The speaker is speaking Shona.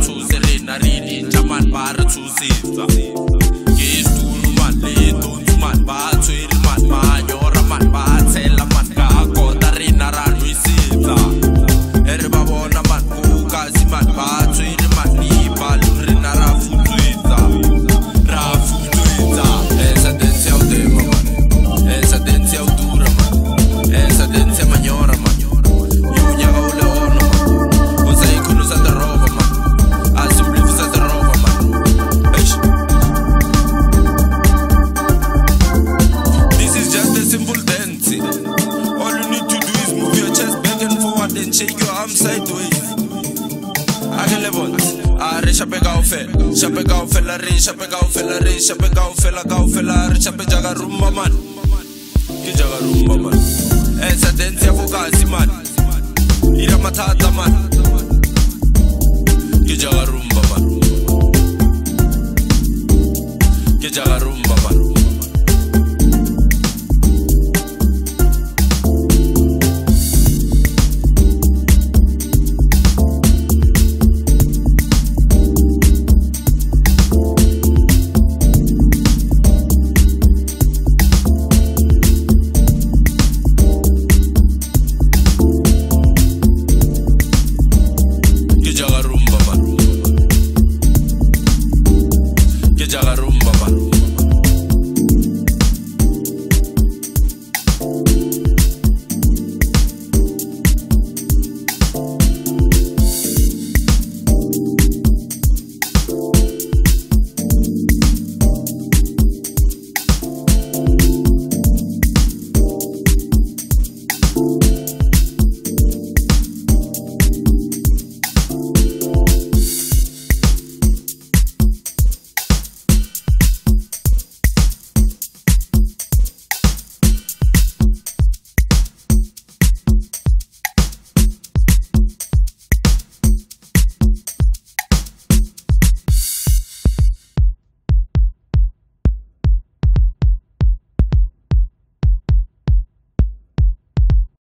tshuse ri na rini jaman ba ri tshusiva level are ah, shape kao fe shape kao fe la re shape kao fe la re shape kao fe la kao fe la re shape jaga rumba man ke jaga rumba man esa eh, dance ya fokasi man ira mathata